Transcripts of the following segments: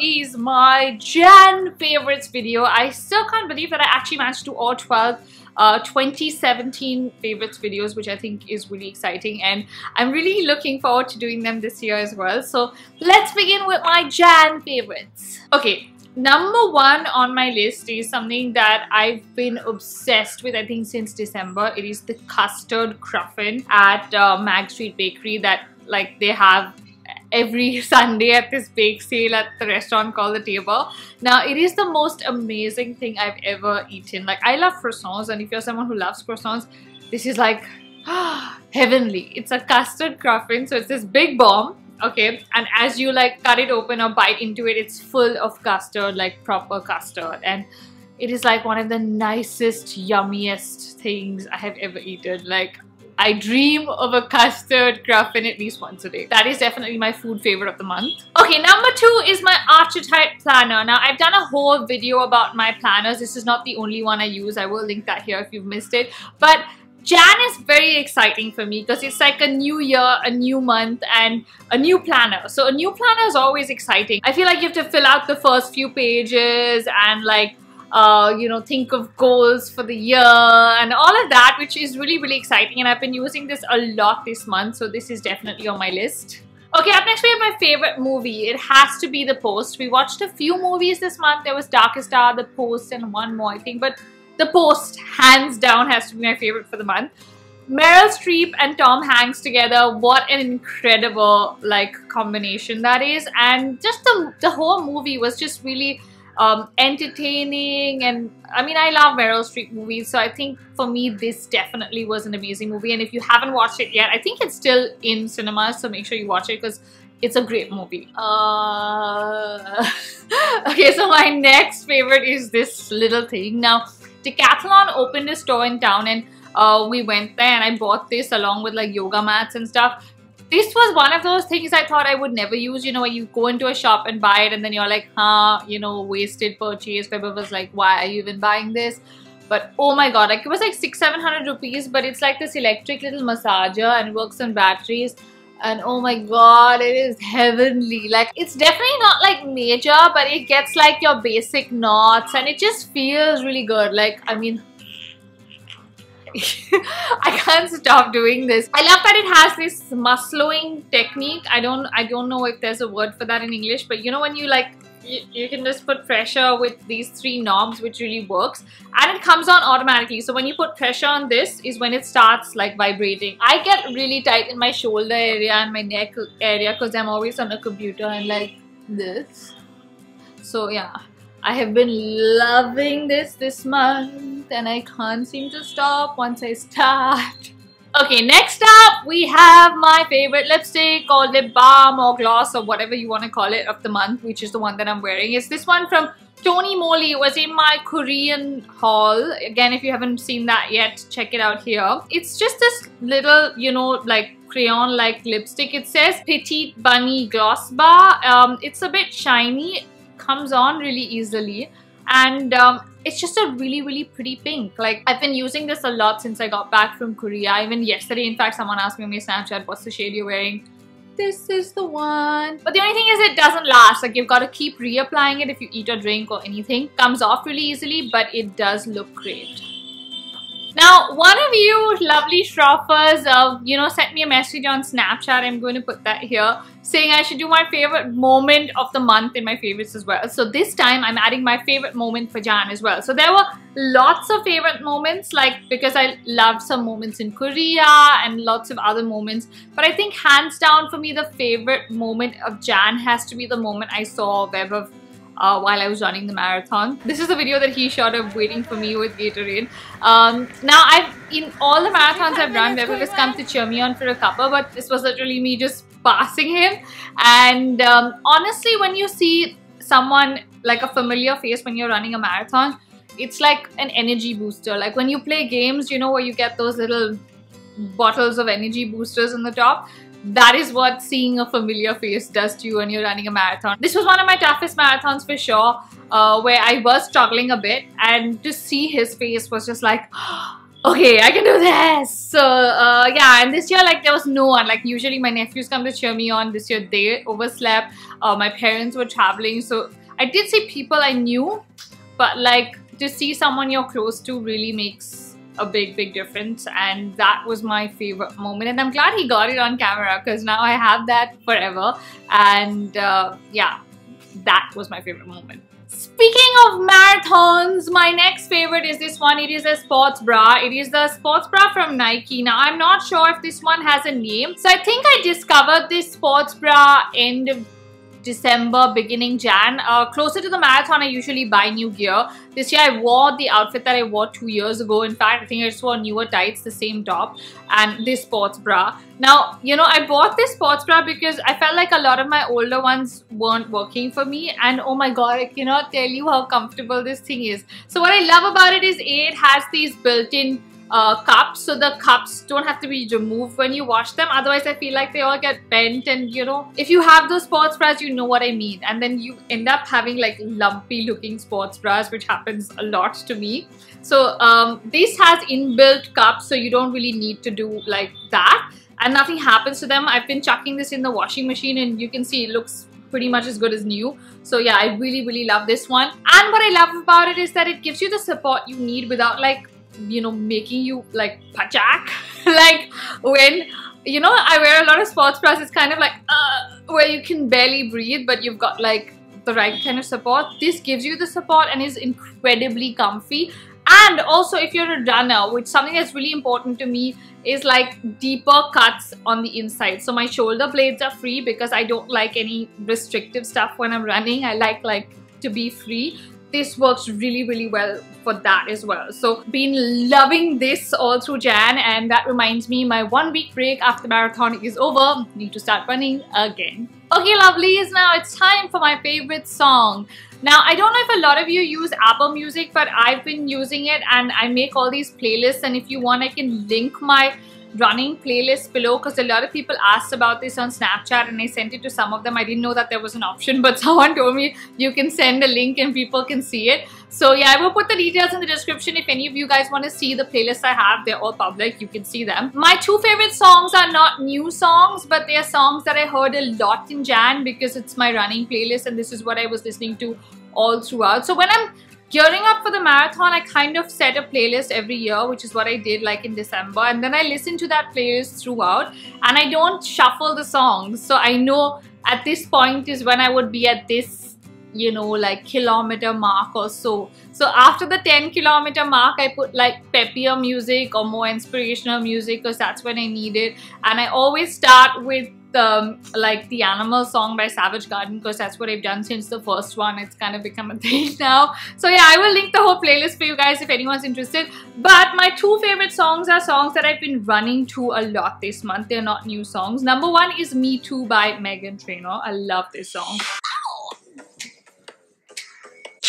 is my Jan favorites video. I still can't believe that I actually managed to all 12 uh, 2017 favorites videos which I think is really exciting and I'm really looking forward to doing them this year as well. So let's begin with my Jan favorites. Okay, number one on my list is something that I've been obsessed with I think since December. It is the custard cruffin at uh, Mag Street Bakery that like they have every Sunday at this bake sale at the restaurant called The Table. Now, it is the most amazing thing I've ever eaten. Like, I love croissants, and if you're someone who loves croissants, this is like heavenly. It's a custard cruffin, so it's this big bomb. Okay, and as you like cut it open or bite into it, it's full of custard, like proper custard. And it is like one of the nicest, yummiest things I have ever eaten. Like, I dream of a custard cruffin at least once a day. That is definitely my food favorite of the month. Okay, number two is my Artchetype planner. Now, I've done a whole video about my planners. This is not the only one I use. I will link that here if you've missed it. But Jan is very exciting for me because it's like a new year, a new month, and a new planner. So a new planner is always exciting. I feel like you have to fill out the first few pages and like uh, you know, think of goals for the year and all of that, which is really, really exciting. And I've been using this a lot this month, so this is definitely on my list. Okay, up next we have my favorite movie. It has to be The Post. We watched a few movies this month. There was Darkest Hour, The Post, and one more, I think. But The Post, hands down, has to be my favorite for the month. Meryl Streep and Tom Hanks together, what an incredible like combination that is. And just the, the whole movie was just really um, entertaining and I mean I love Meryl Streep movies so I think for me this definitely was an amazing movie and if you haven't watched it yet I think it's still in cinemas so make sure you watch it because it's a great movie. Uh, okay, so my next favorite is this little thing. Now, Decathlon opened a store in town and uh, we went there and I bought this along with like yoga mats and stuff this was one of those things I thought I would never use. You know, you go into a shop and buy it and then you're like, huh, you know, wasted purchase. Weber was like, why are you even buying this? But oh my god, like it was like six, seven hundred rupees, but it's like this electric little massager and works on batteries. And oh my god, it is heavenly. Like it's definitely not like major, but it gets like your basic knots and it just feels really good. Like I mean I can't stop doing this. I love that it has this muscling technique. I don't I don't know if there's a word for that in English, but you know when you like you, you, can just put pressure with these three knobs which really works and it comes on automatically so when you put pressure on this is when it starts like vibrating I get really tight in my shoulder area and my neck area because I'm always on a computer and like this so yeah I have been loving this this month and I can't seem to stop once I start. Okay, next up we have my favorite lipstick or lip balm or gloss or whatever you want to call it of the month, which is the one that I'm wearing. It's this one from Tony Moly. It was in my Korean haul. Again, if you haven't seen that yet, check it out here. It's just this little, you know, like crayon-like lipstick. It says Petit Bunny Gloss Bar. Um, it's a bit shiny comes on really easily. And um, it's just a really really pretty pink. Like I've been using this a lot since I got back from Korea. Even yesterday in fact someone asked me on my Snapchat what's the shade you're wearing? This is the one. But the only thing is it doesn't last. Like you've got to keep reapplying it if you eat or drink or anything. Comes off really easily but it does look great now, one of you lovely Shroffers, uh, you know, sent me a message on Snapchat. I'm going to put that here, saying I should do my favorite moment of the month in my favorites as well. So this time, I'm adding my favorite moment for Jan as well. So there were lots of favorite moments, like because I love some moments in Korea and lots of other moments. But I think hands down for me, the favorite moment of Jan has to be the moment I saw Web of uh, while I was running the marathon. This is the video that he shot of waiting for me with Gatorade. Um, now, I've in all the marathons I've run, has come to cheer me on for a cuppa, but this was literally me just passing him. And um, honestly, when you see someone like a familiar face when you're running a marathon, it's like an energy booster. Like when you play games, you know, where you get those little bottles of energy boosters on the top that is what seeing a familiar face does to you when you're running a marathon. This was one of my toughest marathons for sure, uh, where I was struggling a bit and to see his face was just like, okay, I can do this. So uh, yeah, and this year like there was no one. Like usually my nephews come to cheer me on. This year they overslept. Uh, my parents were traveling, so I did see people I knew, but like to see someone you're close to really makes a big big difference and that was my favorite moment and i'm glad he got it on camera because now i have that forever and uh, yeah that was my favorite moment Speaking of marathons, my next favorite is this one. It is a sports bra. It is the sports bra from Nike. Now, I'm not sure if this one has a name. So I think I discovered this sports bra of December, beginning Jan. Uh, closer to the marathon, I usually buy new gear. This year, I wore the outfit that I wore two years ago. In fact, I think I just wore newer tights, the same top, and this sports bra. Now, you know, I bought this sports bra because I felt like a lot of my older ones weren't working for me. And oh my god, I cannot tell you how comfortable this thing is. So what I love about it is A, it has these built-in uh, cups so the cups don't have to be removed when you wash them. Otherwise I feel like they all get bent and you know if you have those sports bras you know what I mean. And then you end up having like lumpy looking sports bras which happens a lot to me. So um, this has inbuilt cups so you don't really need to do like that. And nothing happens to them. I've been chucking this in the washing machine and you can see it looks pretty much as good as new. So yeah I really really love this one. And what I love about it is that it gives you the support you need without like you know making you like pachak. Like when you know I wear a lot of sports bras it's kind of like uh, where you can barely breathe but you've got like the right kind of support. This gives you the support and is incredibly comfy. And also if you're a runner which something that's really important to me is like deeper cuts on the inside. So my shoulder blades are free because I don't like any restrictive stuff when I'm running. I like like to be free this works really really well for that as well. So been loving this all through jan and that reminds me my one week break after marathon is over. Need to start running again. Okay lovelies now it's time for my favorite song. Now i don't know if a lot of you use apple music but i've been using it and i make all these playlists and if you want i can link my running playlist below because a lot of people asked about this on Snapchat and I sent it to some of them. I didn't know that there was an option, but someone told me you can send a link and people can see it. So yeah, I will put the details in the description. If any of you guys want to see the playlist I have, they're all public. You can see them. My two favorite songs are not new songs, but they are songs that I heard a lot in Jan because it's my running playlist and this is what I was listening to all throughout. So when I'm Gearing up for the marathon, I kind of set a playlist every year, which is what I did like in December. And then I listen to that playlist throughout and I don't shuffle the songs. So I know at this point is when I would be at this, you know, like kilometer mark or so. So after the 10 kilometer mark, I put like peppier music or more inspirational music because that's when I need it. And I always start with the like the animal song by savage garden because that's what i've done since the first one. It's kind of become a thing now. So yeah i will link the whole playlist for you guys if anyone's interested. But my two favorite songs are songs that i've been running to a lot this month. They're not new songs. Number one is me too by meghan trainor. I love this song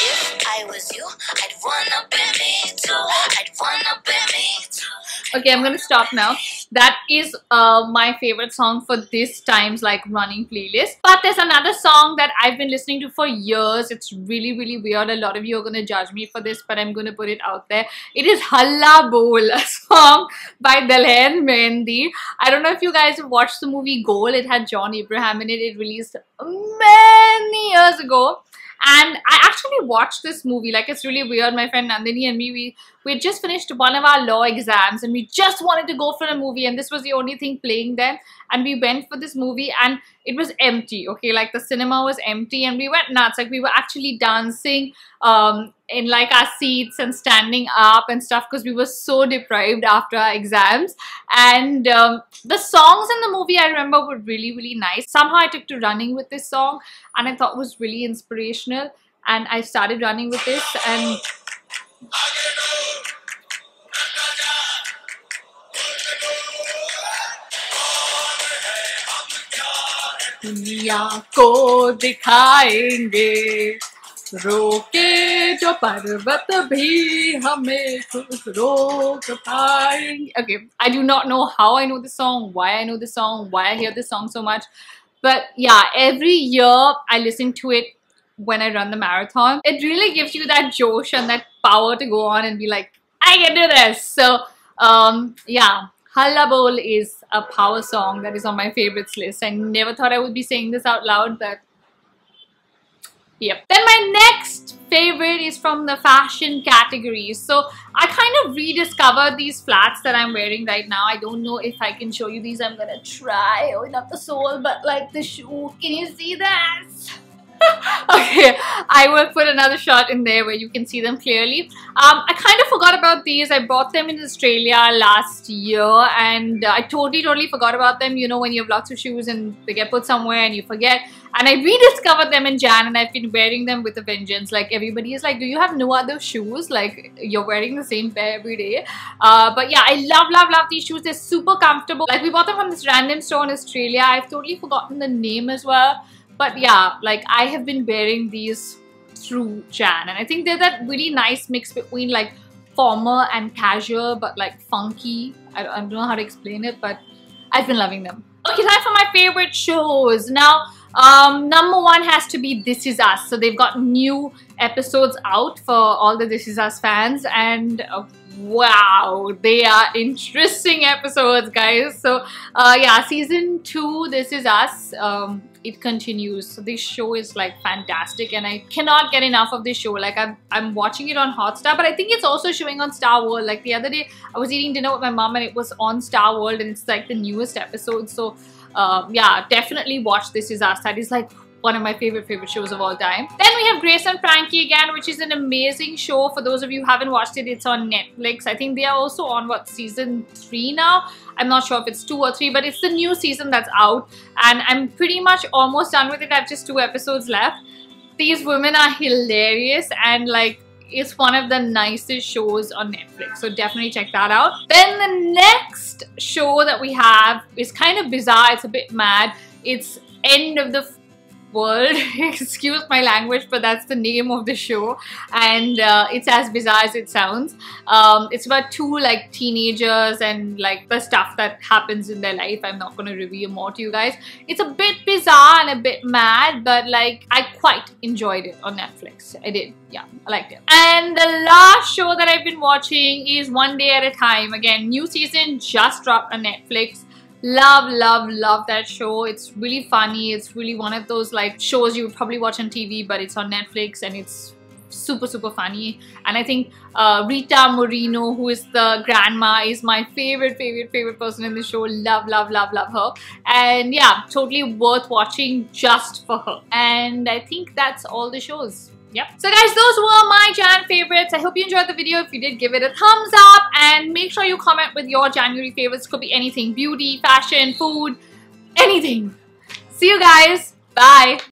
if I was you, I'd wanna be me too. I'd wanna be me too. Okay, I'm gonna stop now. That is uh, my favorite song for this time's like running playlist. But there's another song that I've been listening to for years. It's really, really weird. A lot of you are gonna judge me for this, but I'm gonna put it out there. It is Halla Bol, a song by Daler Mehndi. I don't know if you guys have watched the movie Goal. It had John Abraham in it. It released many years ago and I actually watched this movie. Like, it's really weird. My friend Nandini and me, we, we had just finished one of our law exams and we just wanted to go for a movie. And this was the only thing playing then. And we went for this movie and it was empty. Okay, like the cinema was empty and we went nuts. Like, we were actually dancing um, in like our seats and standing up and stuff because we were so deprived after our exams. And um, the songs in the movie I remember were really, really nice. Somehow I took to running with this song and I thought it was really inspirational. And I started running with this and दुनिया को दिखाएंगे रोके जो पर्वत भी हमें रोक पाएंगे okay I do not know how I know the song why I know the song why I hear this song so much but yeah every year I listen to it when I run the marathon it really gives you that josh and that power to go on and be like I can do this so um, yeah, Halla is a power song that is on my favorites list. I never thought I would be saying this out loud, but Yep. Then my next favorite is from the fashion category. So I kind of rediscovered these flats that I'm wearing right now. I don't know if I can show you these. I'm gonna try. Oh, not the sole, but like the shoe. Can you see this? okay, I will put another shot in there where you can see them clearly. Um, I kind of forgot about these. I bought them in Australia last year and uh, I totally, totally forgot about them. You know, when you have lots of shoes and they get put somewhere and you forget. And I rediscovered them in Jan and I've been wearing them with a vengeance. Like everybody is like, do you have no other shoes? Like you're wearing the same pair every day. Uh, but yeah, I love, love, love these shoes. They're super comfortable. Like we bought them from this random store in Australia. I've totally forgotten the name as well. But yeah, like I have been wearing these through Jan and I think they're that really nice mix between like formal and casual but like funky. I don't, I don't know how to explain it but I've been loving them. Okay, time for my favorite shows. Now, um, number one has to be This Is Us. So they've got new episodes out for all the This Is Us fans and uh, wow they are interesting episodes guys. So uh, yeah season two this is us. Um, it continues. So this show is like fantastic and i cannot get enough of this show. Like i'm i'm watching it on hotstar but i think it's also showing on star world. Like the other day i was eating dinner with my mom and it was on star world and it's like the newest episode. So uh, yeah definitely watch this is us. That is like one of my favorite favorite shows of all time. Then we have Grace and Frankie again, which is an amazing show. For those of you who haven't watched it, it's on Netflix. I think they are also on what season three now. I'm not sure if it's two or three, but it's the new season that's out, and I'm pretty much almost done with it. I have just two episodes left. These women are hilarious and like it's one of the nicest shows on Netflix. So definitely check that out. Then the next show that we have is kind of bizarre. It's a bit mad. It's End of the world excuse my language but that's the name of the show. And uh, it's as bizarre as it sounds. Um, it's about two like teenagers and like the stuff that happens in their life. I'm not going to reveal more to you guys. It's a bit bizarre and a bit mad but like I quite enjoyed it on Netflix. I did. Yeah I liked it. And the last show that I've been watching is One Day at a Time. Again new season just dropped on Netflix love love love that show. It's really funny. It's really one of those like shows you would probably watch on tv but it's on netflix and it's super super funny. And i think uh, rita moreno who is the grandma is my favorite favorite favorite person in the show. Love love love love her. And yeah totally worth watching just for her. And i think that's all the shows Yep. So guys, those were my Jan favorites. I hope you enjoyed the video. If you did, give it a thumbs up and make sure you comment with your January favorites. Could be anything. Beauty, fashion, food, anything. See you guys. Bye.